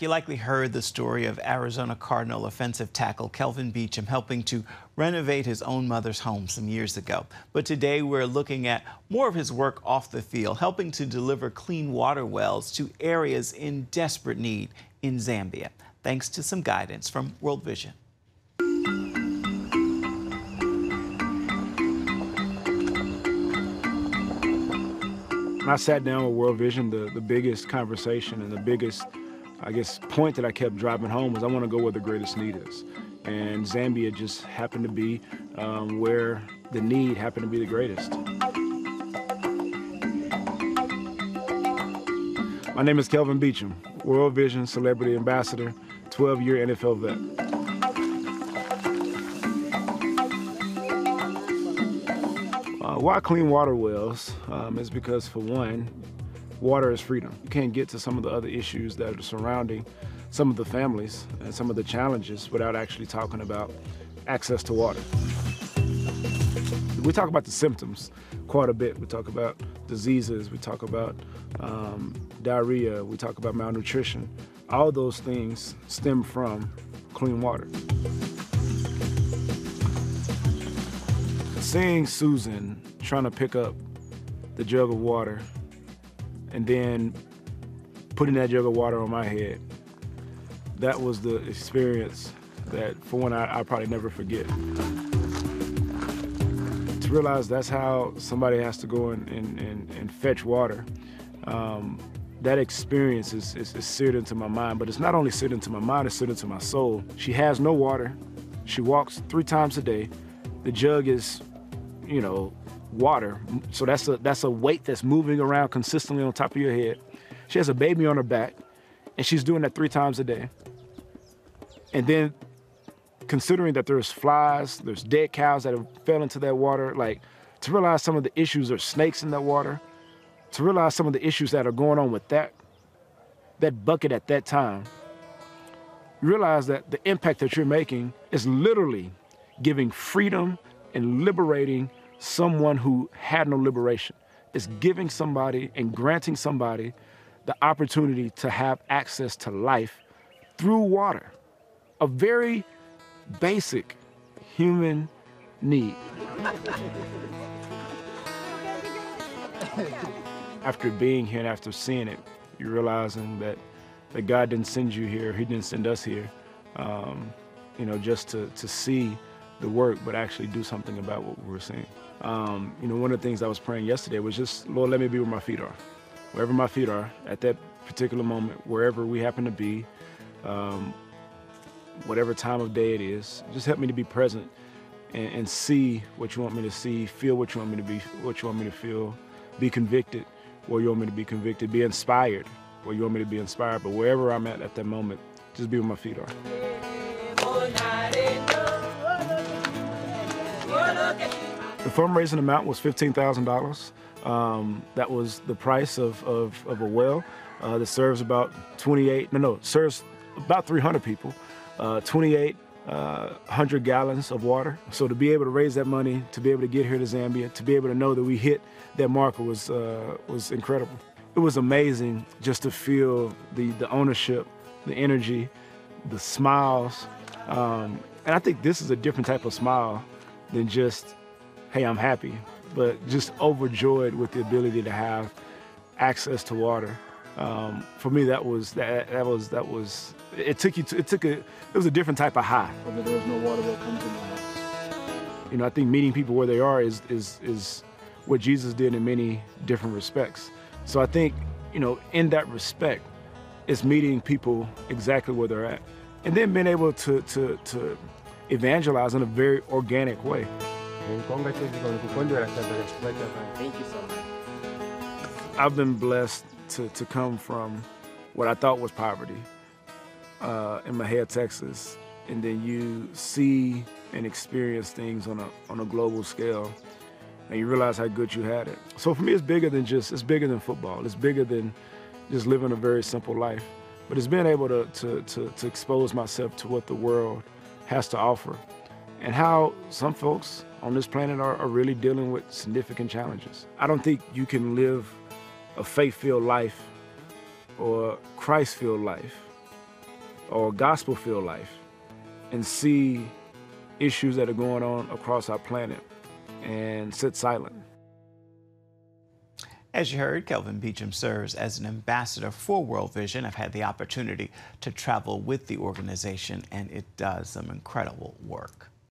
You likely heard the story of Arizona Cardinal offensive tackle Kelvin Beachum helping to renovate his own mother's home some years ago. But today we're looking at more of his work off the field, helping to deliver clean water wells to areas in desperate need in Zambia, thanks to some guidance from World Vision. When I sat down with World Vision, the, the biggest conversation and the biggest I guess, point that I kept driving home was I want to go where the greatest need is. And Zambia just happened to be um, where the need happened to be the greatest. My name is Kelvin Beachum, World Vision Celebrity Ambassador, 12-year NFL vet. Uh, why clean water wells um, is because, for one, water is freedom. You can't get to some of the other issues that are surrounding some of the families and some of the challenges without actually talking about access to water. We talk about the symptoms quite a bit. We talk about diseases, we talk about um, diarrhea, we talk about malnutrition. All those things stem from clean water. Seeing Susan trying to pick up the jug of water and then putting that jug of water on my head. That was the experience that, for one, I, probably never forget. To realize that's how somebody has to go and, and, and, and fetch water, um, that experience is, is, is seared into my mind. But it's not only seared into my mind, it's seared into my soul. She has no water. She walks three times a day. The jug is, you know, water. So that's a that's a weight that's moving around consistently on top of your head. She has a baby on her back, and she's doing that three times a day. And then considering that there's flies, there's dead cows that have fell into that water, like to realize some of the issues, there's snakes in that water, to realize some of the issues that are going on with that, that bucket at that time, realize that the impact that you're making is literally giving freedom and liberating someone who had no liberation. It's giving somebody and granting somebody the opportunity to have access to life through water. A very basic human need. after being here and after seeing it, you're realizing that, that God didn't send you here, He didn't send us here, um, you know, just to, to see the work, but actually do something about what we were seeing. Um, you know, one of the things I was praying yesterday was just, Lord, let me be where my feet are. Wherever my feet are at that particular moment, wherever we happen to be, um, whatever time of day it is, just help me to be present and, and, see what you want me to see, feel what you want me to be, what you want me to feel, be convicted where you want me to be convicted, be inspired where you want me to be inspired. But wherever I'm at at that moment, just be where my feet are. The fundraising amount was $15,000. Um, that was the price of, of, of a well uh, that serves about 28, no, no, serves about 300 people, uh, 28 uh, 100 gallons of water. So to be able to raise that money, to be able to get here to Zambia, to be able to know that we hit that marker was, uh, was incredible. It was amazing just to feel the, the ownership, the energy, the smiles. Um, and I think this is a different type of smile than just hey, I'm happy, but just overjoyed with the ability to have access to water. Um, for me, that was that, that was that was it took you to, it took a it was a different type of high. there was no water that comes in the house. You know, I think meeting people where they are is is is what Jesus did in many different respects. So I think you know, in that respect, it's meeting people exactly where they're at, and then being able to to to evangelize in a very organic way. Thank you so much. I've been blessed to, to come from what I thought was poverty uh, in Mexia, Texas, and then you see and experience things on a on a global scale, and you realize how good you had it. So for me, it's bigger than just it's bigger than football. It's bigger than just living a very simple life, but it's being able to to to, to expose myself to what the world has to offer, and how some folks on this planet are, are really dealing with significant challenges. I don't think you can live a faith-filled life or Christ-filled life or gospel filled life and see issues that are going on across our planet and sit silent. As you heard, Kelvin Beachum serves as an ambassador for World Vision. I've had the opportunity to travel with the organization, and it does some incredible work.